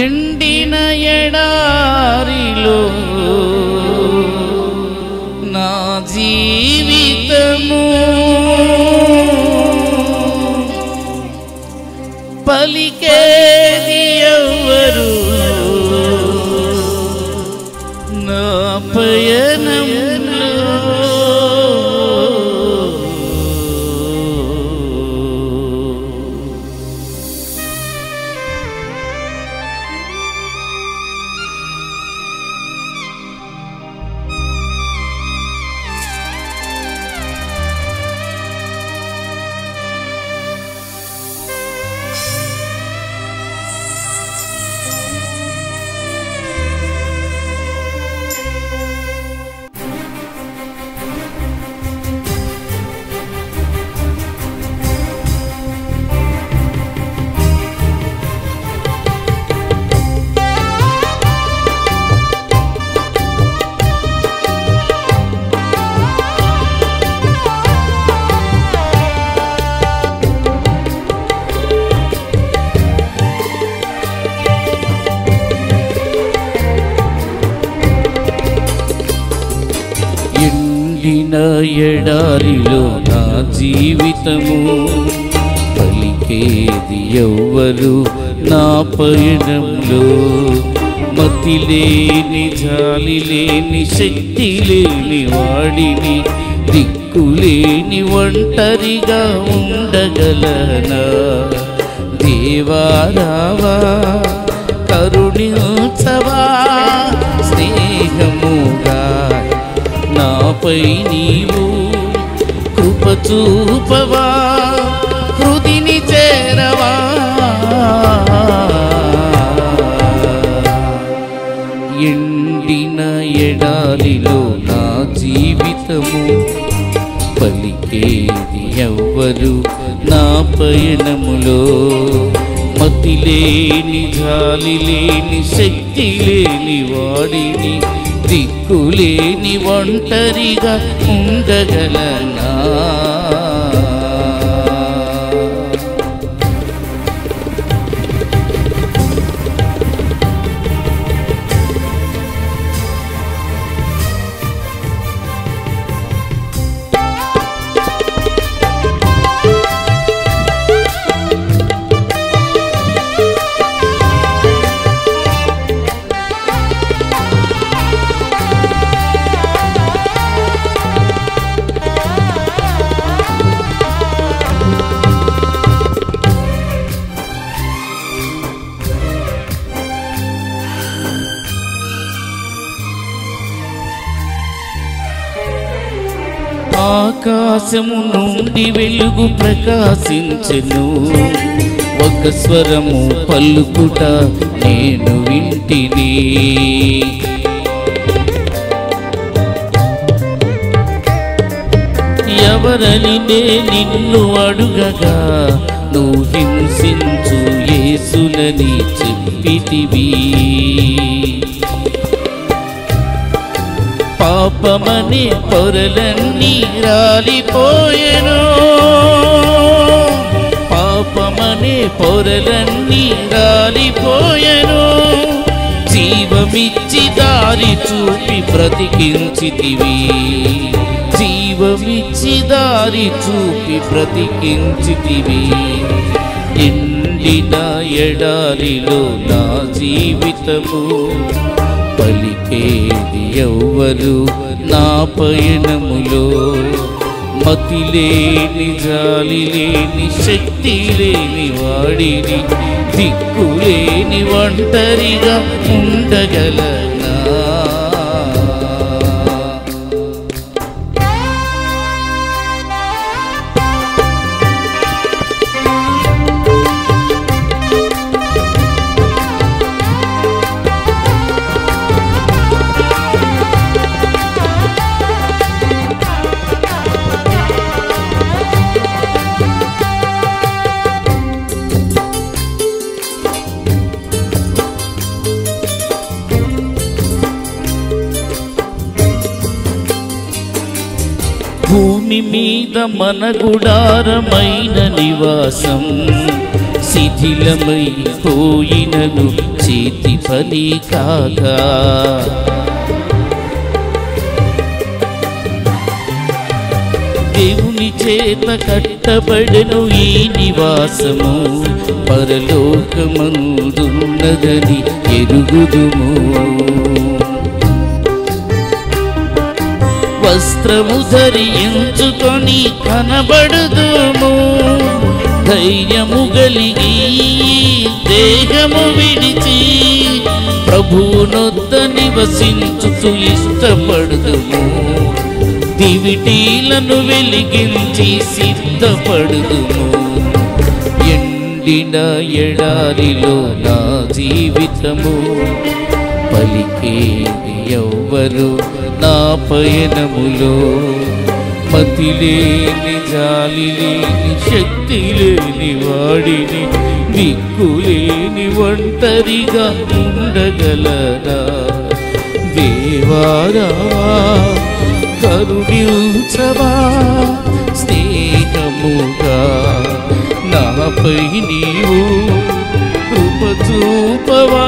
ఎండిన ఎడారిలో నా జీవితము పలికేది ఎవ్వరు నా పయనంలో ఎండిన ఎడారిలో నా జీవితము పలికేది ఎవ్వరు నా పయనంలో. మతి లేని జాలి లేని శక్తి లేని వాడిని దిక్కులేని ఒంటరిగా ఉండగలనా? దేవారావా కరుణించవా స్నేహము కృపై నీవు కృప చూపవా హృదిని చేరవా. ఎండిన ఎడాలిలో నా జీవితము పలికేది ఎవ్వరు నా పయనములో. మతి లేని జాలి లేని శక్తి లేని వాడిని దిక్కులేని ఒంటరిగా ఉండగలనా? ఆకాశము నుండి వెలుగు ప్రకాశించెను. ఒక స్వరము పలుకుట నేను వింటిని. ఎవరని నిన్ను అడుగగా నువ్వు హింసించు యేసులని చెప్పితివి. పాపమనే పొరలన్నీ రాలిపోయెను. పాపమని పొరలన్నీ రాలిపోయెను. జీవమిచ్చి దారి చూపి బ్రతికించితివి. జీవమిచ్చి దారి చూపి బ్రతికించితివి. ఎండిన ఎడారిలో నా జీవితము పలికేది ఎవ్వరు. నా పయనములో మతి లేని జాలి లేని శక్తి లేని వాడిని దిక్కు లేని ఒంటరిగా ఉండగలరు భూమి మీద మన గుడారమైన నివాసం శిథిలమైపోయినను పని కాక. దేవుని చేత కట్టబడను ఈ నివాసము పరలోకమందున్నదని ఎరుగుదుము. వస్త్రము ధరించుకొని కనబడుదుము. ధైర్యము గలిగి దేహము విడిచి ప్రభువునొద్ద నివసించుతూ ఇష్టపడుదుము. దివిటీలను వెలిగించి సిద్ధపడుదుము. ఎండిన ఎడారిలో నా జీవితము పలికేది ఎవ్వరు? నా పయనములో మతి లేని జాలి లేని శక్తి లేని వాడిని దిక్కులేని ఒంటరిగా ఉండగలరా దేవారా కరుణించవా స్నేహముగా నాపై నీవు కృప చూపవా?